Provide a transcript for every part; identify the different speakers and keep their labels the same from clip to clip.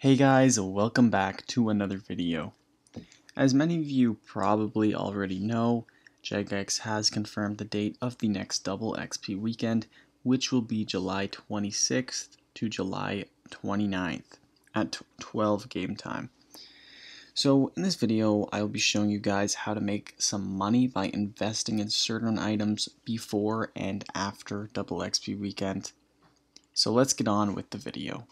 Speaker 1: Hey guys, welcome back to another video. As many of you probably already know, Jagex has confirmed the date of the next double XP weekend, which will be July 26th to July 29th at 12 game time. So in this video, I will be showing you guys how to make some money by investing in certain items before and after double XP weekend. So let's get on with the video.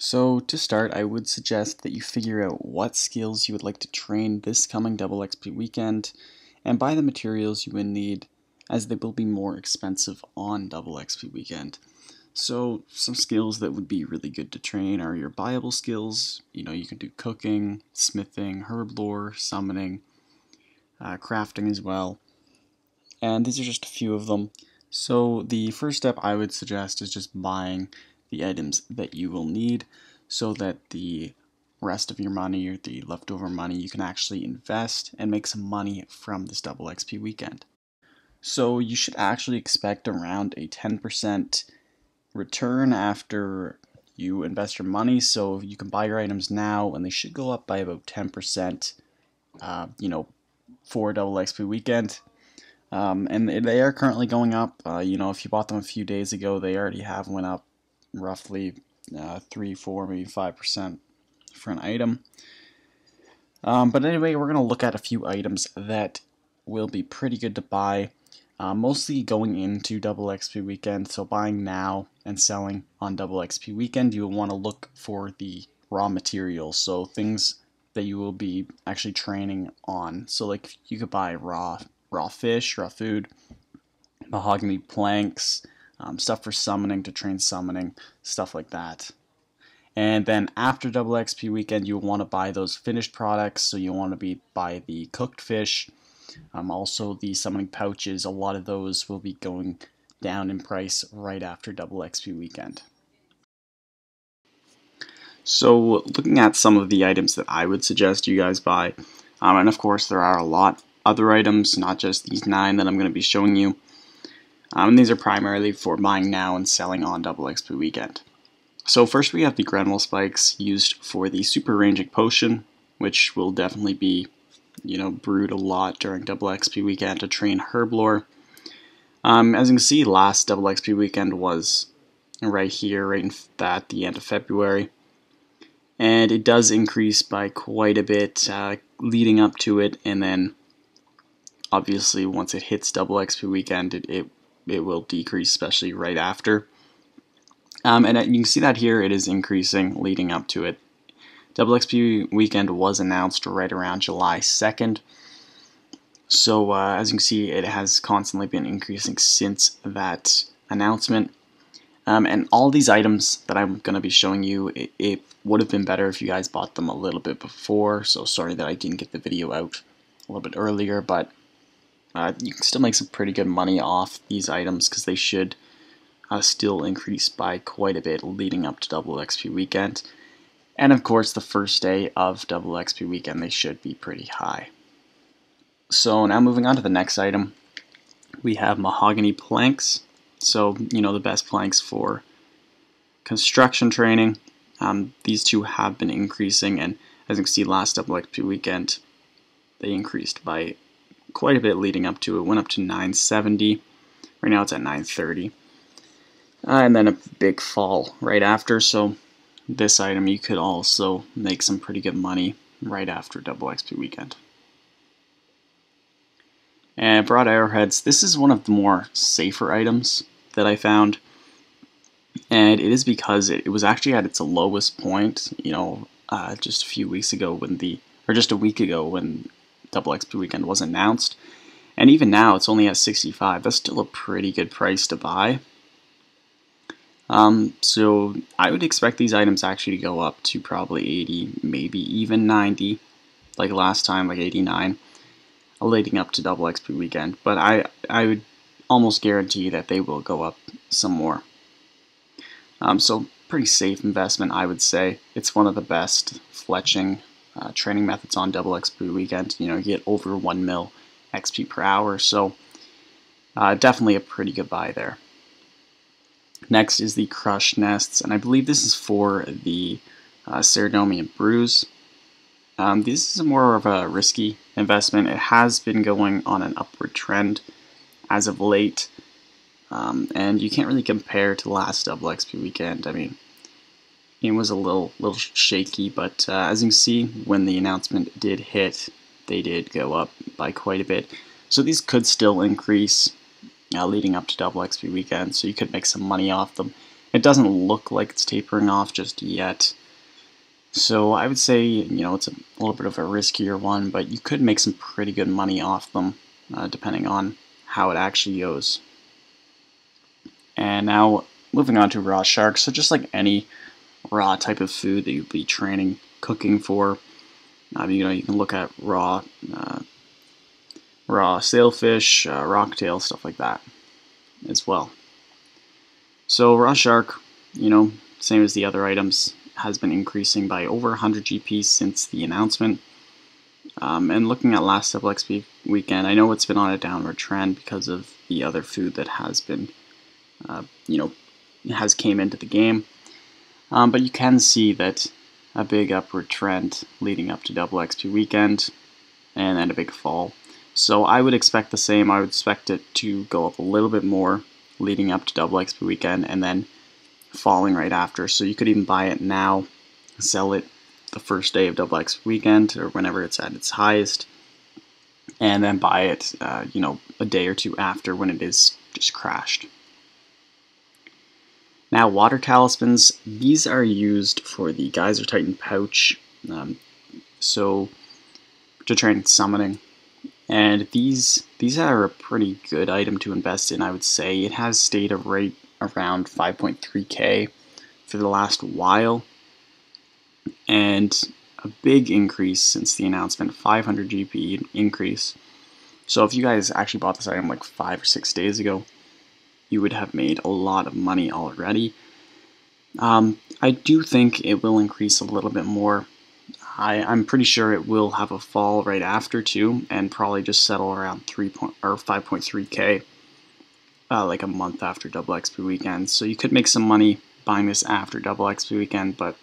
Speaker 1: So to start, I would suggest that you figure out what skills you would like to train this coming double XP weekend and buy the materials you would need as they will be more expensive on double XP weekend. So some skills that would be really good to train are your buyable skills. You know, you can do cooking, smithing, Herblore, summoning, uh, crafting as well. And these are just a few of them. So the first step I would suggest is just buying the items that you will need so that the rest of your money or the leftover money you can actually invest and make some money from this double XP weekend. So you should actually expect around a 10% return after you invest your money. So you can buy your items now and they should go up by about 10%, uh, you know, for double XP weekend. Um, and they are currently going up. Uh, you know, if you bought them a few days ago, they already have went up roughly uh, 3, 4, maybe 5% for an item. Um, but anyway, we're going to look at a few items that will be pretty good to buy, uh, mostly going into Double XP Weekend. So buying now and selling on Double XP Weekend, you will want to look for the raw materials. So things that you will be actually training on. So like you could buy raw raw fish, raw food, mahogany planks, um, stuff for summoning to train summoning, stuff like that. And then after double XP weekend, you want to buy those finished products. So you want to be buy the cooked fish, um, also the summoning pouches. A lot of those will be going down in price right after double XP weekend. So looking at some of the items that I would suggest you guys buy, um, and of course there are a lot other items, not just these nine that I'm going to be showing you. Um, and these are primarily for buying now and selling on Double XP Weekend. So first we have the Grenwall Spikes used for the Super Ranging Potion, which will definitely be, you know, brewed a lot during Double XP Weekend to train Herblore. Um, as you can see, last Double XP Weekend was right here, right in at the end of February. And it does increase by quite a bit uh, leading up to it, and then obviously once it hits Double XP Weekend, it, it it will decrease, especially right after. Um, and you can see that here it is increasing leading up to it. Double XP weekend was announced right around July 2nd. So uh, as you can see, it has constantly been increasing since that announcement. Um, and all these items that I'm going to be showing you, it, it, would have been better if you guys bought them a little bit before. So sorry that I didn't get the video out a little bit earlier, but uh, you can still make some pretty good money off these items because they should uh, still increase by quite a bit leading up to Double XP Weekend. And of course, the first day of Double XP Weekend, they should be pretty high. So now moving on to the next item, we have mahogany planks. So, you know, the best planks for construction training. Um, these two have been increasing, and as you can see, last Double XP Weekend, they increased by quite a bit leading up to it. Went up to 970. Right now it's at 930. Uh, and then a big fall right after. So this item you could also make some pretty good money right after Double XP weekend. And broad arrowheads, this is one of the more safer items that I found. And it is because it, was actually at its lowest point, you know, uh, just a few weeks ago when the, or just a week ago when Double XP Weekend was announced. And even now, it's only at 65. That's still a pretty good price to buy. Um, so I would expect these items actually to go up to probably 80, maybe even 90, like last time, like 89, leading up to Double XP Weekend. But I, I would almost guarantee that they will go up some more. Um, so pretty safe investment, I would say. It's one of the best fletching uh, training methods on double XP weekend. You know, you get over 1 mil XP per hour, so uh, definitely a pretty good buy there. Next is the Crushed Nests, and I believe this is for the uh, Saradomin Brews. Um, this is more of a risky investment. It has been going on an upward trend as of late, um, and you can't really compare to last double XP weekend. I mean, it was a little little shaky, but uh, as you can see, when the announcement did hit, they did go up by quite a bit. So these could still increase uh, leading up to double XP weekend, so you could make some money off them. It doesn't look like it's tapering off just yet. So I would say, you know, it's a little bit of a riskier one, but you could make some pretty good money off them, uh, depending on how it actually goes. And now, moving on to raw sharks. So just like any raw type of food that you'd be training, cooking for, uh, you know, you can look at raw, uh, raw sailfish, uh, rocktail, stuff like that as well. So raw shark, you know, same as the other items, has been increasing by over 100 GP since the announcement. Um, and looking at last double XP weekend, I know it's been on a downward trend because of the other food that has been, uh, you know, has came into the game. Um, but you can see that a big upward trend leading up to double XP weekend, and then a big fall. So I would expect the same. I would expect it to go up a little bit more leading up to double XP weekend, and then falling right after. So you could even buy it now, sell it the first day of Double X weekend or whenever it's at its highest, and then buy it, uh, you know, a day or two after when it is just crashed. Now, water talismans, these are used for the Geyser Titan pouch, um, so to train summoning. And these these are a pretty good item to invest in, I would say. It has stayed rate around 5.3k for the last while and a big increase since the announcement 500 GP increase so if you guys actually bought this item like five or six days ago you would have made a lot of money already um, I do think it will increase a little bit more I, I'm pretty sure it will have a fall right after too and probably just settle around 3 point, or 5.3k uh, like a month after Double XP weekend. So you could make some money buying this after Double XP weekend, but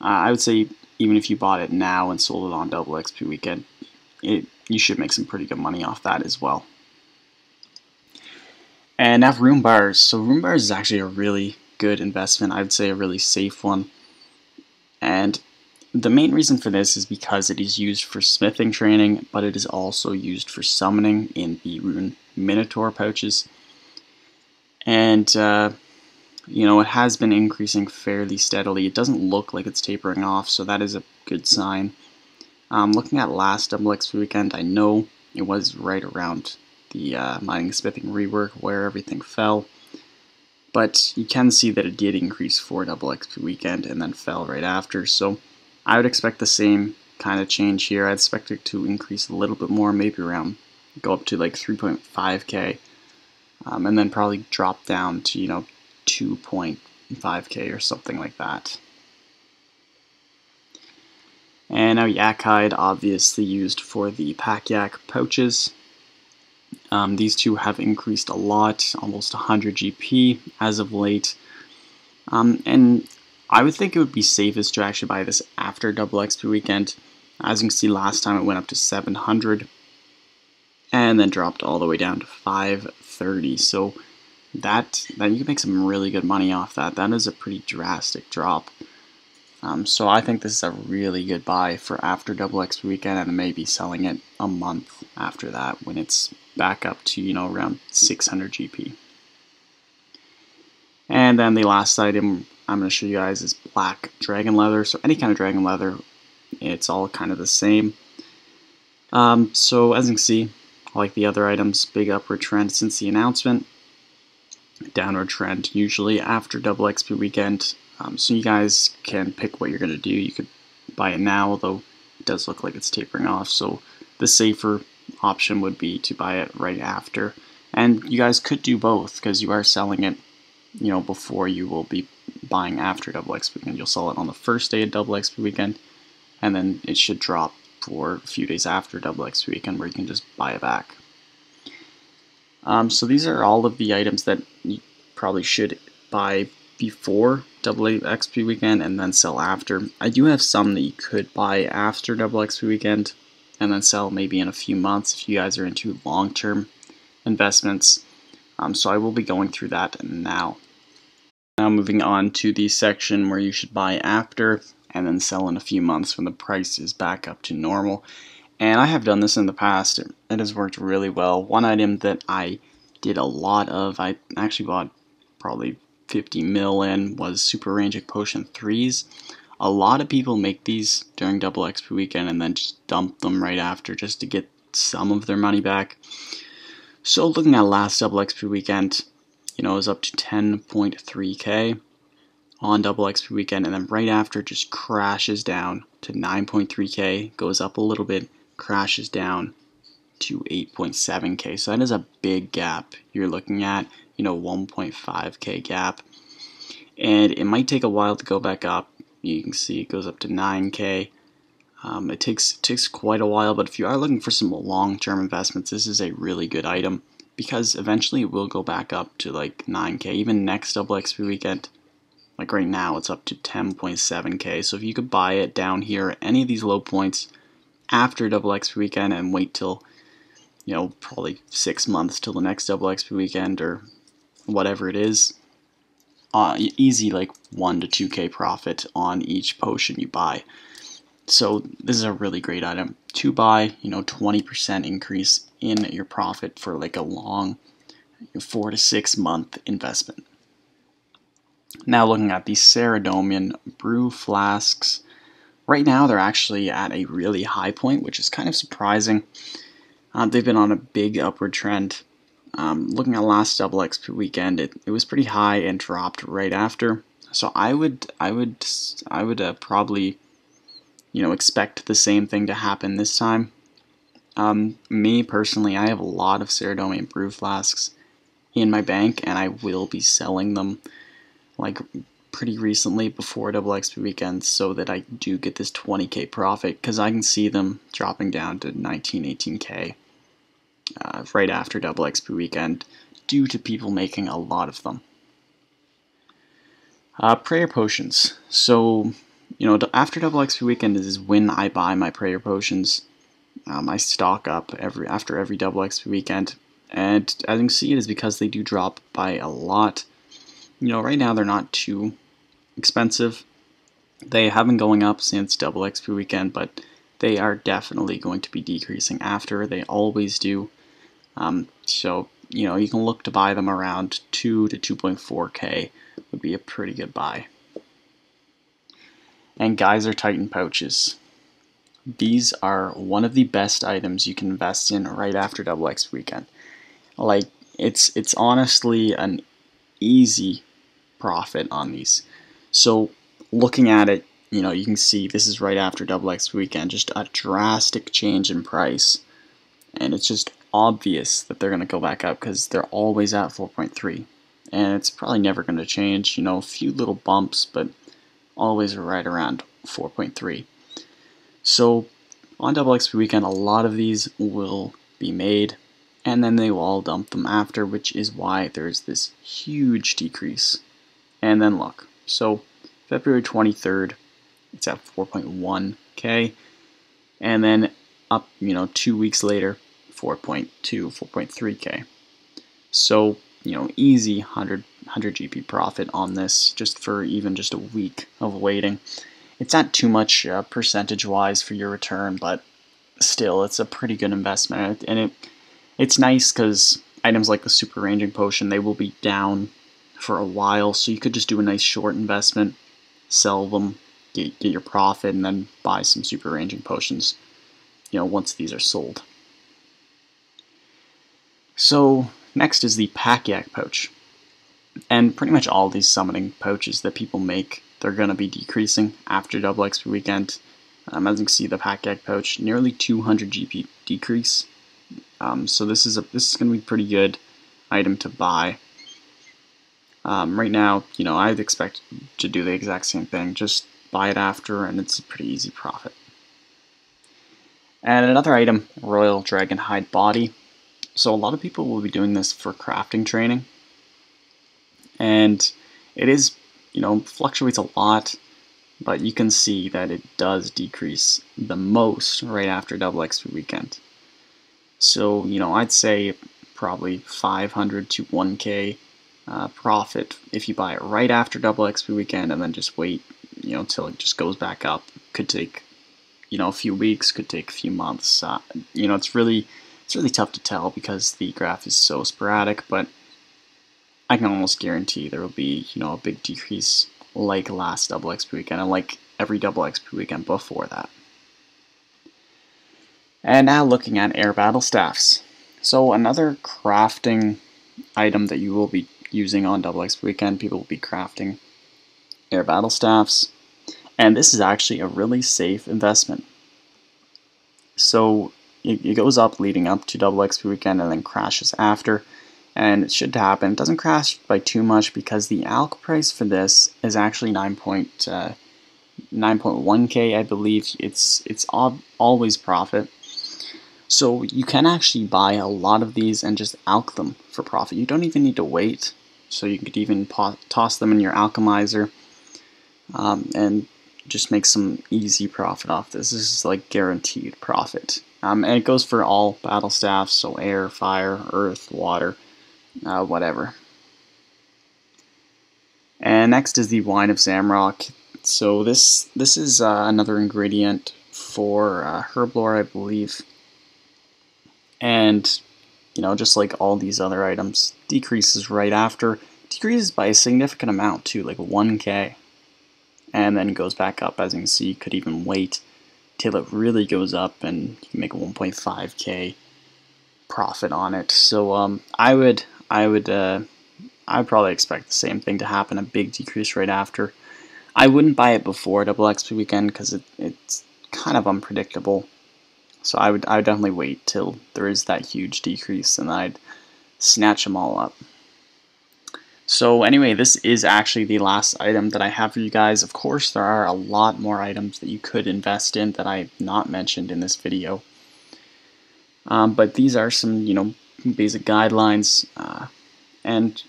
Speaker 1: uh, I would say even if you bought it now and sold it on Double XP weekend, it you should make some pretty good money off that as well. And now rune bars. So rune bars is actually a really good investment. I would say a really safe one. And the main reason for this is because it is used for smithing training, but it is also used for summoning in the Rune Minotaur pouches and uh, you know it has been increasing fairly steadily. It doesn't look like it's tapering off, so that is a good sign. Um, looking at last Double X weekend, I know it was right around the uh, mining smithing rework where everything fell, but you can see that it did increase for Double XP weekend and then fell right after. So I would expect the same kind of change here. I'd expect it to increase a little bit more, maybe around go up to like 3.5k um, and then probably drop down to, you know, 2.5k or something like that. And now yak hide, obviously used for the pack yak pouches. Um, these two have increased a lot, almost 100 GP as of late. Um, and I would think it would be safest to actually buy this after Double XP weekend. As you can see, last time it went up to 700 and then dropped all the way down to 530. So that that you can make some really good money off that. That is a pretty drastic drop. Um, so I think this is a really good buy for after Double X weekend, and maybe selling it a month after that when it's back up to you know around 600 GP. And then the last item I'm going to show you guys is black dragon leather. So any kind of dragon leather, it's all kind of the same. Um, so as you can see, like the other items, big upward trend since the announcement. Downward trend usually after double XP weekend. Um, so you guys can pick what you're going to do. You could buy it now, although it does look like it's tapering off. So the safer option would be to buy it right after. And you guys could do both because you are selling it, you know, before you will be buying after double XP weekend. You'll sell it on the first day of double XP weekend, and then it should drop for a few days after Double X weekend where you can just buy it back. Um, so these are all of the items that you probably should buy before double XP weekend and then sell after. I do have some that you could buy after double XP weekend and then sell maybe in a few months if you guys are into long-term investments. Um, so I will be going through that now. Now moving on to the section where you should buy after and then sell in a few months when the price is back up to normal. And I have done this in the past. It, has worked really well. One item that I did a lot of, I actually bought probably 50 mil in, was Super Ranging Potion 3s. A lot of people make these during Double XP weekend and then just dump them right after just to get some of their money back. So looking at last Double XP weekend, you know, it was up to 10.3k on Double XP weekend, and then right after just crashes down to 9.3k, goes up a little bit, crashes down to 8.7k. So that is a big gap you're looking at, you know, 1.5k gap. And it might take a while to go back up. You can see it goes up to 9k. Um, it takes it takes quite a while, but if you are looking for some long-term investments, this is a really good item because eventually it will go back up to like 9k. Even next double XP weekend, like right now, it's up to 10.7k. So if you could buy it down here at any of these low points after double XP weekend and wait till you know probably six months till the next double XP weekend or whatever it is, uh, easy like one to two k profit on each potion you buy. So this is a really great item to buy, you know, 20% increase in your profit for like a long four to six month investment. Now looking at the Saradomin brew flasks, right now they're actually at a really high point, which is kind of surprising. Uh, they've been on a big upward trend. Um, looking at last double XP weekend, it, it was pretty high and dropped right after. So I would I would I would uh, probably you know, expect the same thing to happen this time. Um, me personally, I have a lot of Saradomin brew flasks in my bank, and I will be selling them like pretty recently before double XP weekend so that I do get this 20k profit because I can see them dropping down to 19, 18k uh, right after double XP weekend due to people making a lot of them. Uh, prayer potions. So you know, after Double XP weekend is when I buy my prayer potions. Um, I stock up every after every Double XP weekend, and as you can see, it is because they do drop by a lot. You know, right now they're not too expensive. They have been going up since Double XP weekend, but they are definitely going to be decreasing after. They always do. Um, so you know, you can look to buy them around two to 2.4k would be a pretty good buy and Geyser Titan pouches. These are one of the best items you can invest in right after Double X weekend. Like it's it's honestly an easy profit on these. So looking at it, you know, you can see this is right after Double X weekend, just a drastic change in price. And it's just obvious that they're going to go back up because they're always at 4.3. And it's probably never going to change, you know, a few little bumps, but always right around 4.3. So on Double XP weekend, a lot of these will be made, and then they will all dump them after, which is why there's this huge decrease. And then look, so February 23rd, it's at 4.1k, and then up, you know, two weeks later, 4.2, 4.3k. So, you know, easy 100 100 GP profit on this just for even just a week of waiting. It's not too much uh, percentage wise for your return, but still, it's a pretty good investment. And it it's nice because items like the Super Ranging Potion, they will be down for a while, so you could just do a nice short investment, sell them, get, get your profit, and then buy some Super Ranging Potions, you know, once these are sold. So, next is the Pack Yak Pouch. And pretty much all these summoning pouches that people make, they're going to be decreasing after double XP weekend. Um, as you can see, the Pack-Yak pouch, nearly 200 GP decrease. Um, so this is a this is going to be a pretty good item to buy. Um, right now, you know, I'd expect to do the exact same thing. Just buy it after, and it's a pretty easy profit. And another item, Royal Dragon Hide Body. So a lot of people will be doing this for crafting training and it is you know, fluctuates a lot, but you can see that it does decrease the most right after double XP weekend. So, you know, I'd say probably 500 to 1k uh, profit if you buy it right after double XP weekend and then just wait, you know, till it just goes back up. Could take, you know, a few weeks, could take a few months. Uh, you know, it's really, it's really tough to tell because the graph is so sporadic, but I can almost guarantee there will be, you know, a big decrease like last double XP weekend and like every double XP weekend before that. And now looking at air battle staffs. So another crafting item that you will be using on double XP weekend, people will be crafting air battle staffs. And this is actually a really safe investment. So it, it goes up leading up to double XP weekend and then crashes after and it should happen. It doesn't crash by too much because the alch price for this is actually 9.9.1k. Uh, I believe it's it's always profit. So you can actually buy a lot of these and just alch them for profit. You don't even need to wait. So you could even toss them in your alchemizer um, and just make some easy profit off this. This is like guaranteed profit. Um, and it goes for all battle staffs, so air, fire, earth, water uh, whatever. And next is the wine of Zamorak. So this this is uh, another ingredient for uh, Herblore, I believe. And you know, just like all these other items, decreases right after. Decreases by a significant amount too, like 1k. And then goes back up, as you can see. Could even wait till it really goes up and you can make a 1.5k profit on it. So um, I would I would uh, I probably expect the same thing to happen, a big decrease right after. I wouldn't buy it before Double XP weekend because it, it's kind of unpredictable. So I would I would definitely wait till there is that huge decrease and I'd snatch them all up. So anyway, this is actually the last item that I have for you guys. Of course, there are a lot more items that you could invest in that I have not mentioned in this video. Um, but these are some, you know, basic guidelines. Uh, and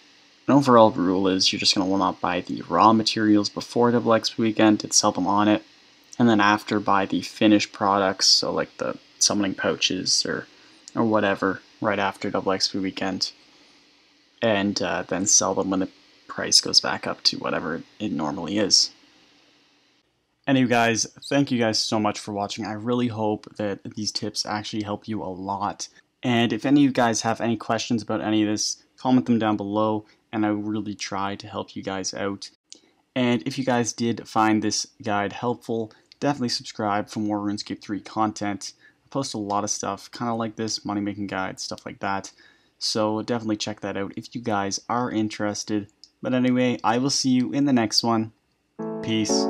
Speaker 1: an overall rule is you're just going to want to buy the raw materials before Double XP weekend and sell them on it. And then after, buy the finished products, so like the summoning pouches or, or whatever, right after Double XP weekend. And uh, then sell them when the price goes back up to whatever it normally is. Anyway guys, thank you guys so much for watching. I really hope that these tips actually help you a lot. And if any of you guys have any questions about any of this, comment them down below and I will really try to help you guys out. And if you guys did find this guide helpful, definitely subscribe for more RuneScape 3 content. I post a lot of stuff kind of like this, money making guide, stuff like that. So definitely check that out if you guys are interested. But anyway, I will see you in the next one. Peace.